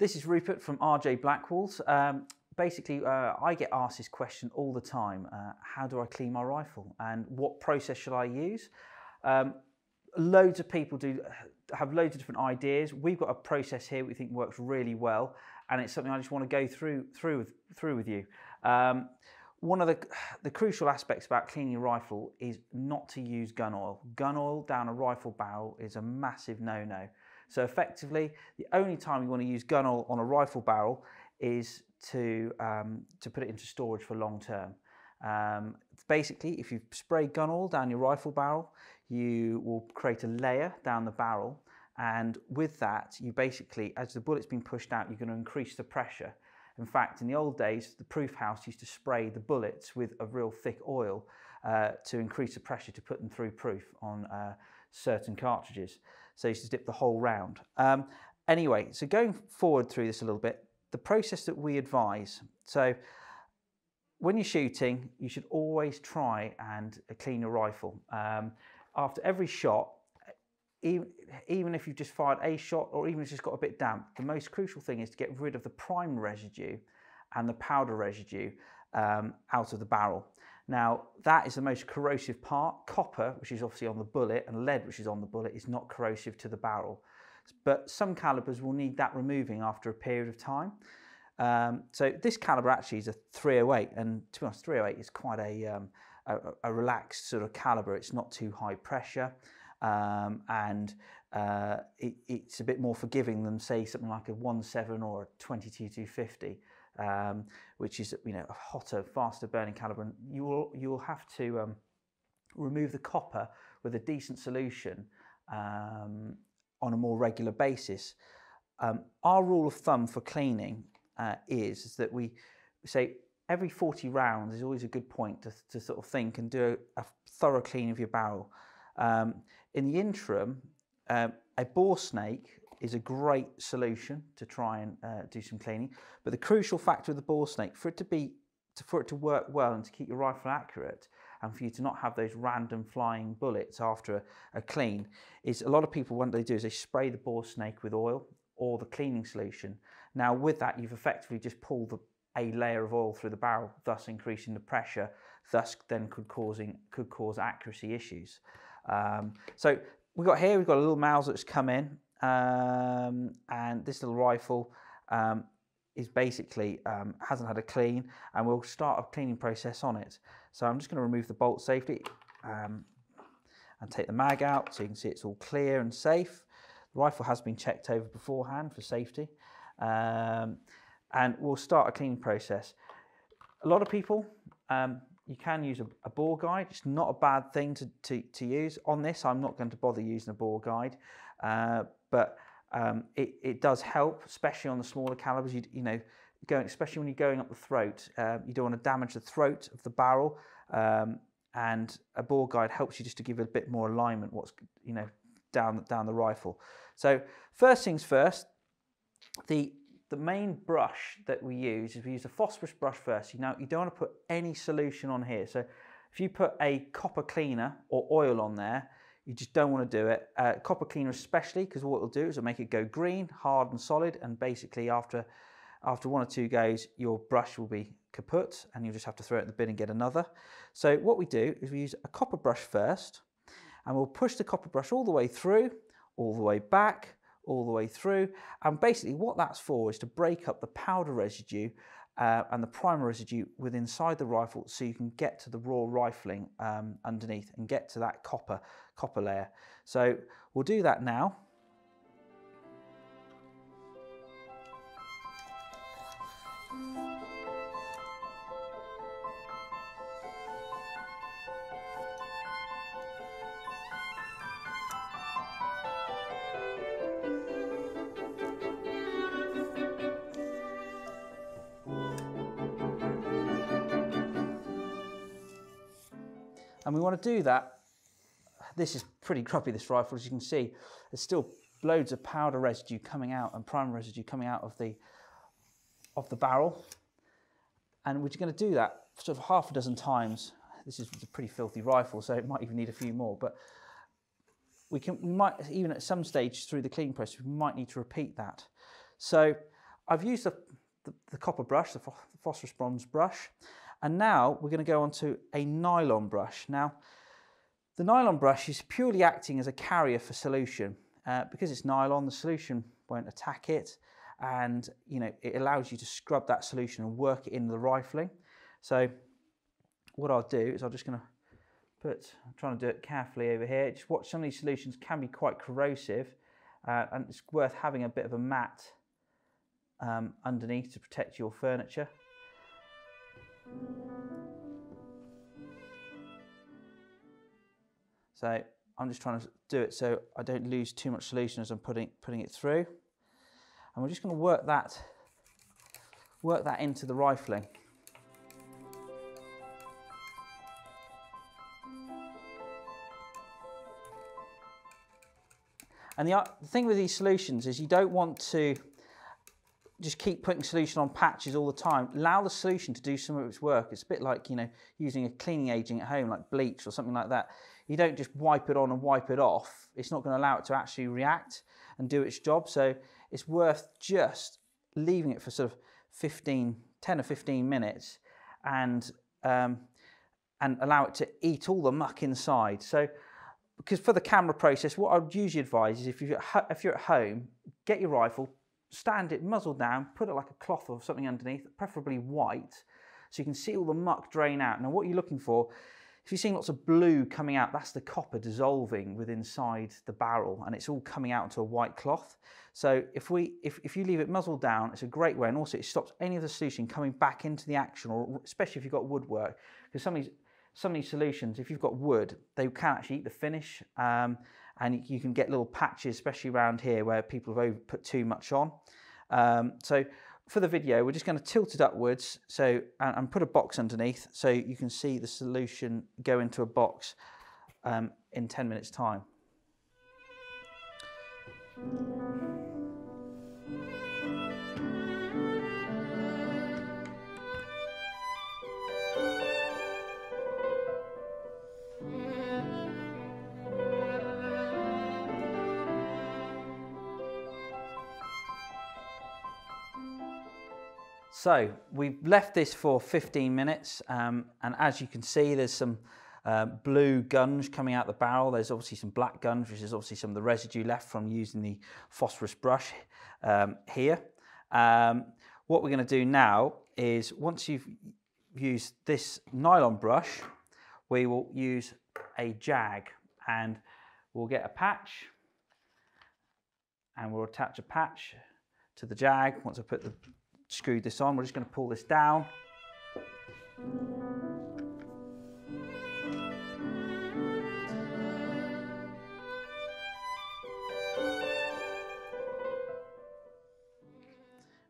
This is Rupert from RJ Blackwalls. Um, basically, uh, I get asked this question all the time. Uh, how do I clean my rifle and what process should I use? Um, loads of people do have loads of different ideas. We've got a process here we think works really well and it's something I just want to go through, through, with, through with you. Um, one of the, the crucial aspects about cleaning your rifle is not to use gun oil. Gun oil down a rifle barrel is a massive no-no. So effectively, the only time you want to use gun oil on a rifle barrel is to, um, to put it into storage for long term. Um, basically, if you spray gun oil down your rifle barrel, you will create a layer down the barrel. And with that, you basically, as the bullet's been pushed out, you're going to increase the pressure. In fact, in the old days, the proof house used to spray the bullets with a real thick oil uh, to increase the pressure to put them through proof on uh, certain cartridges. So you to dip the whole round. Um, anyway, so going forward through this a little bit, the process that we advise. So when you're shooting, you should always try and clean your rifle. Um, after every shot, even, even if you've just fired a shot or even if it's just got a bit damp, the most crucial thing is to get rid of the prime residue and the powder residue um, out of the barrel. Now, that is the most corrosive part. Copper, which is obviously on the bullet, and lead, which is on the bullet, is not corrosive to the barrel. But some calibers will need that removing after a period of time. Um, so this caliber actually is a 308, and to be honest, 308 is quite a, um, a, a, relaxed sort of caliber. It's not too high pressure, um, and uh, it, it's a bit more forgiving than say something like a 17 or a 22 250 um, which is you know a hotter, faster burning caliber. And you will you will have to um, remove the copper with a decent solution um, on a more regular basis. Um, our rule of thumb for cleaning uh, is, is that we say every 40 rounds is always a good point to, to sort of think and do a, a thorough clean of your barrel. Um, in the interim, um, a bore snake is a great solution to try and uh, do some cleaning. But the crucial factor of the bore snake, for it to be, to, for it to work well and to keep your rifle accurate, and for you to not have those random flying bullets after a, a clean, is a lot of people what they do is they spray the bore snake with oil or the cleaning solution. Now with that, you've effectively just pulled the, a layer of oil through the barrel, thus increasing the pressure, thus then could causing could cause accuracy issues. Um, so we've got here, we've got a little mouse that's come in um, and this little rifle um, is basically um, hasn't had a clean and we'll start a cleaning process on it. So I'm just going to remove the bolt safely um, and take the mag out so you can see it's all clear and safe. The rifle has been checked over beforehand for safety um, and we'll start a cleaning process. A lot of people um, you can use a, a, bore guide. It's not a bad thing to, to, to, use. On this, I'm not going to bother using a bore guide. Uh, but um, it, it does help, especially on the smaller calibers. You, you know, going, especially when you're going up the throat, uh, you don't want to damage the throat of the barrel. Um, and a bore guide helps you just to give it a bit more alignment. What's you know down down the rifle. So first things first, the the main brush that we use is we use a phosphorus brush first. You know, you don't want to put any solution on here. So if you put a copper cleaner or oil on there, you just don't want to do it. Uh, copper cleaner especially, because what it'll do is it'll make it go green, hard and solid, and basically after, after one or two goes, your brush will be kaput, and you'll just have to throw it in the bin and get another. So what we do is we use a copper brush first, and we'll push the copper brush all the way through, all the way back, all the way through. And basically what that's for is to break up the powder residue uh, and the primer residue with inside the rifle so you can get to the raw rifling um, underneath and get to that copper, copper layer. So we'll do that now. And we want to do that. This is pretty grubby, this rifle, as you can see. There's still loads of powder residue coming out and primer residue coming out of the, of the barrel. And we're going to do that sort of half a dozen times. This is a pretty filthy rifle, so it might even need a few more. But we can, we might, even at some stage through the cleaning process, we might need to repeat that. So I've used the, the, the copper brush, the phosphorus bronze brush, and now we're going to go on to a nylon brush. Now, the nylon brush is purely acting as a carrier for solution. Uh, because it's nylon, the solution won't attack it, and you know it allows you to scrub that solution and work it in the rifling. So what I'll do is I'm just going to put, I'm trying to do it carefully over here. Just watch some of these solutions can be quite corrosive, uh, and it's worth having a bit of a mat um, underneath to protect your furniture. So I'm just trying to do it so I don't lose too much solution as I'm putting, putting it through. And we're just going to work that, work that into the rifling. And the, the thing with these solutions is you don't want to just keep putting solution on patches all the time. Allow the solution to do some of its work. It's a bit like, you know, using a cleaning agent at home, like bleach or something like that. You don't just wipe it on and wipe it off. It's not going to allow it to actually react and do its job. So it's worth just leaving it for sort of 15, 10 or 15 minutes and, um, and allow it to eat all the muck inside. So because for the camera process, what I would usually advise is if you're, if you're at home, get your rifle, stand it muzzle down, put it like a cloth or something underneath, preferably white, so you can see all the muck drain out. Now what you're looking for, if you're seeing lots of blue coming out, that's the copper dissolving within inside the barrel and it's all coming out into a white cloth. So if, we, if, if you leave it muzzle down, it's a great way and also it stops any of the solution coming back into the action or especially if you've got woodwork because some of these, some of these solutions, if you've got wood, they can actually eat the finish. Um, and you can get little patches, especially around here where people have over put too much on. Um, so for the video, we're just going to tilt it upwards so and, and, put a box underneath so you can see the solution go into a box um, in 10 minutes time. So we've left this for 15 minutes um, and as you can see there's some uh, blue gunge coming out the barrel. There's obviously some black gunge which is obviously some of the residue left from using the phosphorus brush um, here. Um, what we're going to do now is once you've used this nylon brush we will use a jag and we'll get a patch and we'll attach a patch to the jag once I put the screwed this on. We're just going to pull this down.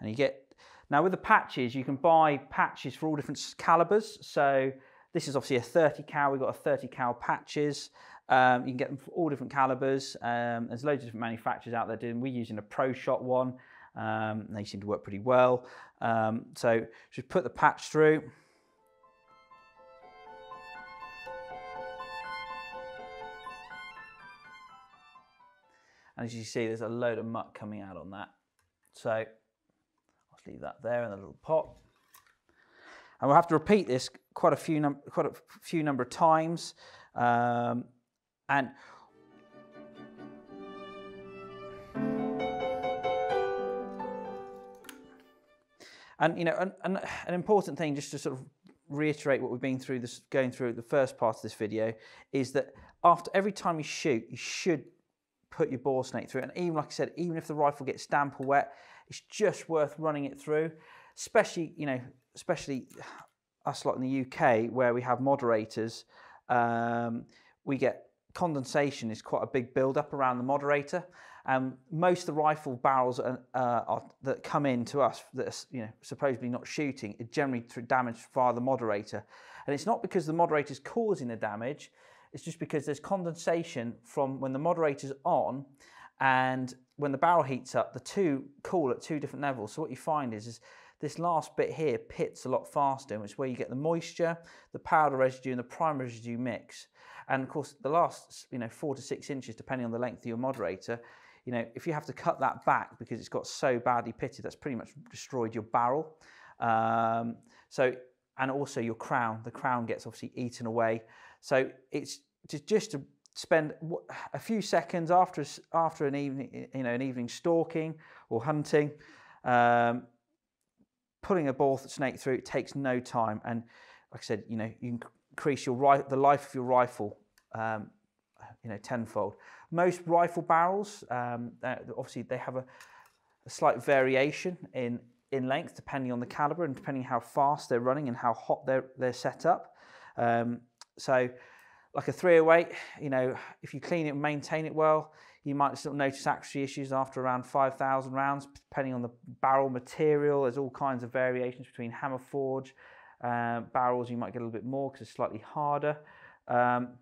And you get, now with the patches, you can buy patches for all different calibers. So this is obviously a 30 cal, we've got a 30 cal patches. Um, you can get them for all different calibers. Um, there's loads of different manufacturers out there doing, we're using a Pro Shot one. Um, they seem to work pretty well. Um, so just put the patch through. And as you see, there's a load of muck coming out on that. So I'll leave that there in the little pot. And we'll have to repeat this quite a few, quite a few number of times. Um, and And you know, an, an, an, important thing, just to sort of reiterate what we've been through this, going through the first part of this video, is that after every time you shoot, you should put your bore snake through. And even like I said, even if the rifle gets damp or wet, it's just worth running it through. Especially, you know, especially us lot in the UK where we have moderators, um, we get condensation is quite a big build up around the moderator. Um, most of the rifle barrels are, uh, are, that come in to us that are you know, supposedly not shooting are generally through damage via the moderator. And it's not because the moderator is causing the damage, it's just because there's condensation from when the moderator's on and when the barrel heats up, the two cool at two different levels. So what you find is, is this last bit here pits a lot faster, which is where you get the moisture, the powder residue and the prime residue mix. And of course, the last you know, four to six inches, depending on the length of your moderator, you know, if you have to cut that back because it's got so badly pitted, that's pretty much destroyed your barrel. Um, so, and also your crown, the crown gets obviously eaten away. So it's just, to spend a few seconds after after an evening, you know, an evening stalking or hunting, um, putting a bore snake through. It takes no time, and like I said, you know, you increase your the life of your rifle, um, you know, tenfold. Most rifle barrels, um, obviously, they have a, a slight variation in in length depending on the caliber and depending how fast they're running and how hot they're they're set up. Um, so like a 308, you know, if you clean it and maintain it well, you might still notice accuracy issues after around 5,000 rounds, depending on the barrel material. There's all kinds of variations between hammer forge uh, barrels. You might get a little bit more because it's slightly harder. Um,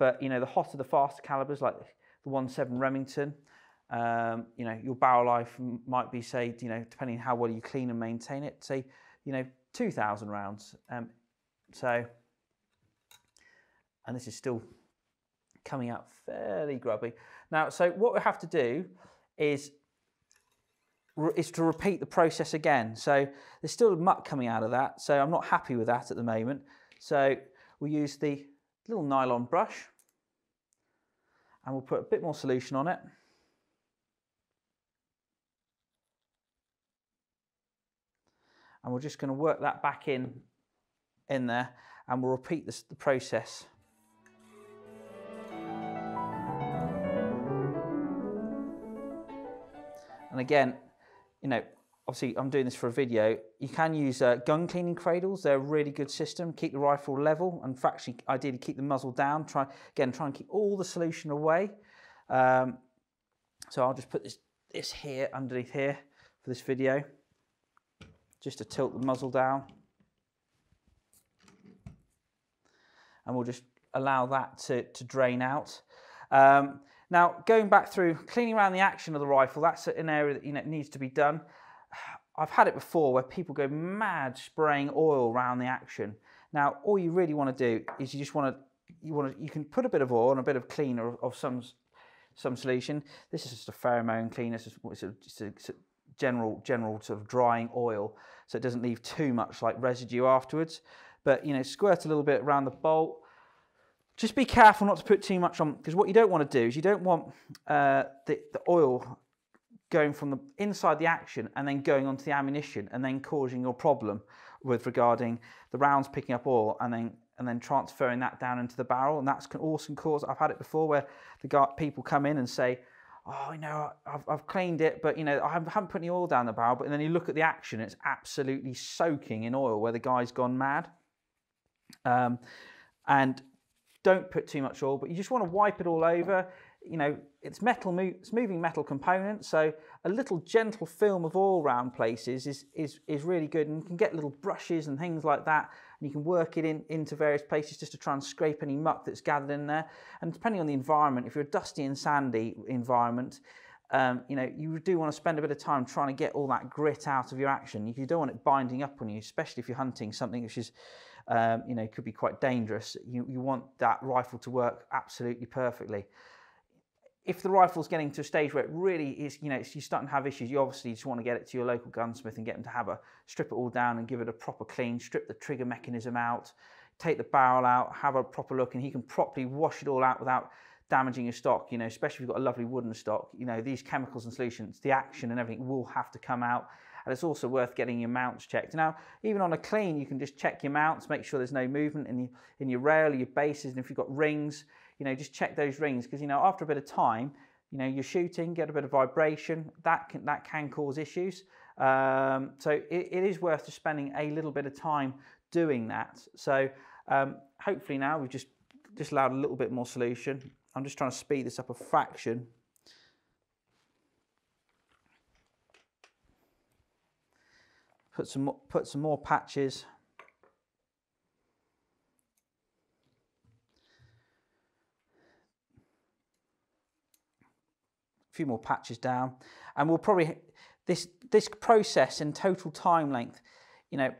but you know, the hotter, the faster calibers, like the 17 Remington, um, you know, your barrel life might be, say, you know, depending on how well you clean and maintain it, say, you know, 2,000 rounds. Um, so and this is still coming out fairly grubby. Now, so what we have to do is, is to repeat the process again. So there's still muck coming out of that, so I'm not happy with that at the moment. So we'll use the little nylon brush and we'll put a bit more solution on it. And we're just going to work that back in in there and we'll repeat this, the process And again, you know, obviously I'm doing this for a video. You can use uh, gun cleaning cradles. They're a really good system. Keep the rifle level and actually ideally keep the muzzle down. Try Again, try and keep all the solution away. Um, so I'll just put this, this here underneath here for this video, just to tilt the muzzle down. And we'll just allow that to, to drain out. Um, now, going back through cleaning around the action of the rifle, that's an area that you know, needs to be done. I've had it before where people go mad spraying oil around the action. Now, all you really want to do is you just want to you want to you can put a bit of oil and a bit of cleaner of, some some solution. This is just a pheromone cleaner. It's, just, a, just a, it's a general general sort of drying oil, so it doesn't leave too much like residue afterwards. But you know, squirt a little bit around the bolt just be careful not to put too much on, because what you don't want to do is you don't want uh, the, the oil going from the inside the action and then going onto the ammunition and then causing your problem with regarding the rounds picking up oil and then and then transferring that down into the barrel. And that's can also cause. I've had it before where the people come in and say oh you know I've, I've cleaned it but you know I haven't put any oil down the barrel. But then you look at the action it's absolutely soaking in oil where the guy's gone mad. Um, and don't put too much oil, but you just want to wipe it all over. You know, it's metal, it's moving metal components, so a little gentle film of oil around places is, is, is really good. And you can get little brushes and things like that, and you can work it in, into various places just to try and scrape any muck that's gathered in there. And depending on the environment, if you're a dusty and sandy environment, um, you know, you do want to spend a bit of time trying to get all that grit out of your action. You don't want it binding up on you, especially if you're hunting something which is um, you know, could be quite dangerous. You, you want that rifle to work absolutely perfectly. If the rifle's getting to a stage where it really is, you know, you're starting to have issues, you obviously just want to get it to your local gunsmith and get them to have a strip it all down and give it a proper clean, strip the trigger mechanism out, take the barrel out, have a proper look, and he can properly wash it all out without damaging your stock, you know, especially if you've got a lovely wooden stock, you know, these chemicals and solutions, the action and everything will have to come out and it's also worth getting your mounts checked. Now, even on a clean, you can just check your mounts, make sure there's no movement in, the, in your rail, your bases, and if you've got rings, you know, just check those rings because, you know, after a bit of time, you know, you're shooting, get a bit of vibration, that can, that can cause issues. Um, so it, it is worth just spending a little bit of time doing that. So um, hopefully now we've just, just allowed a little bit more solution. I'm just trying to speed this up a fraction put some, put some more patches. Few more patches down. And we'll probably, this, this process in total time length, you know,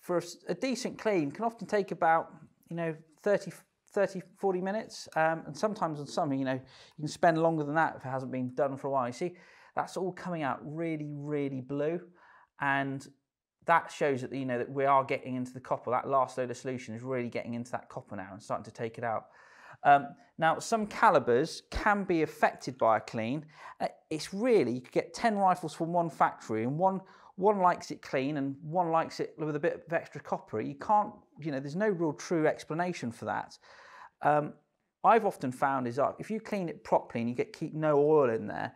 for a, a decent clean can often take about, you know, 30, 30, 40 minutes. Um, and sometimes on some, you know, you can spend longer than that if it hasn't been done for a while. You see, that's all coming out really, really blue. And that shows that, you know, that we are getting into the copper. That last load of solution is really getting into that copper now and starting to take it out. Um, now, some calibers can be affected by a clean. Uh, it's really, you could get 10 rifles from one factory and one, one likes it clean and one likes it with a bit of extra copper. You can't, you know, there's no real true explanation for that. Um, I've often found is that if you clean it properly and you get keep no oil in there,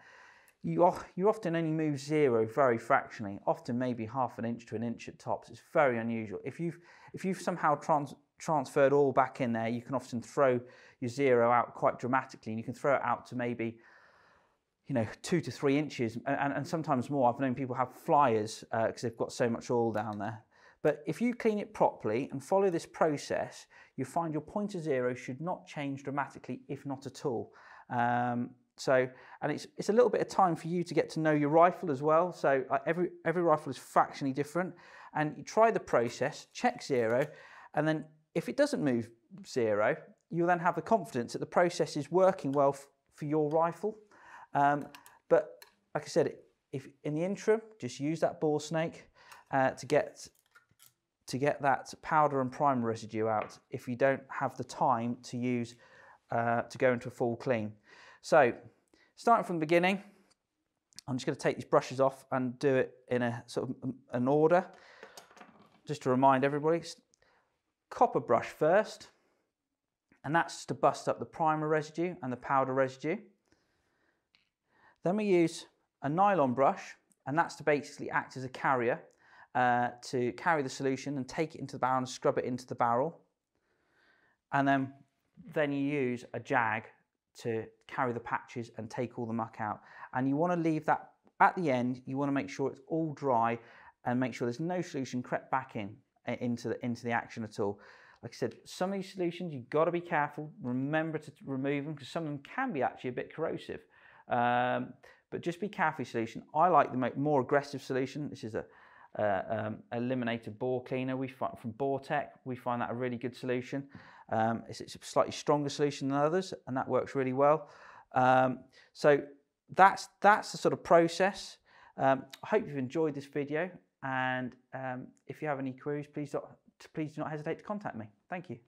you, you often only move zero very fractionally, often maybe half an inch to an inch at tops. It's very unusual. If you've, if you've somehow trans, transferred all back in there, you can often throw your zero out quite dramatically and you can throw it out to maybe you know, two to three inches and, and sometimes more. I've known people have flyers because uh, they've got so much oil down there. But if you clean it properly and follow this process, you find your point of zero should not change dramatically, if not at all. Um, so, and it's, it's a little bit of time for you to get to know your rifle as well. So uh, every, every rifle is fractionally different and you try the process, check zero, and then if it doesn't move zero, you'll then have the confidence that the process is working well for your rifle. Um, but like I said, if in the interim, just use that bore snake uh, to get to get that powder and primer residue out if you don't have the time to use uh, to go into a full clean. So starting from the beginning, I'm just going to take these brushes off and do it in a sort of an order. Just to remind everybody, copper brush first, and that's to bust up the primer residue and the powder residue. Then we use a nylon brush, and that's to basically act as a carrier uh, to carry the solution and take it into the barrel and scrub it into the barrel. And then, then you use a jag to carry the patches and take all the muck out. And you want to leave that at the end, you want to make sure it's all dry and make sure there's no solution crept back in into the, into the action at all. Like I said, some of these solutions, you've got to be careful. Remember to remove them because some of them can be actually a bit corrosive. Um, but just be careful solution. I like the more aggressive solution. This is a uh, um, Eliminator bore cleaner we find from Boretech. We find that a really good solution. Um, it's, it's, a slightly stronger solution than others, and that works really well. Um, so that's that's the sort of process. Um, I hope you've enjoyed this video, and um, if you have any queries, please, don't, please do not hesitate to contact me. Thank you.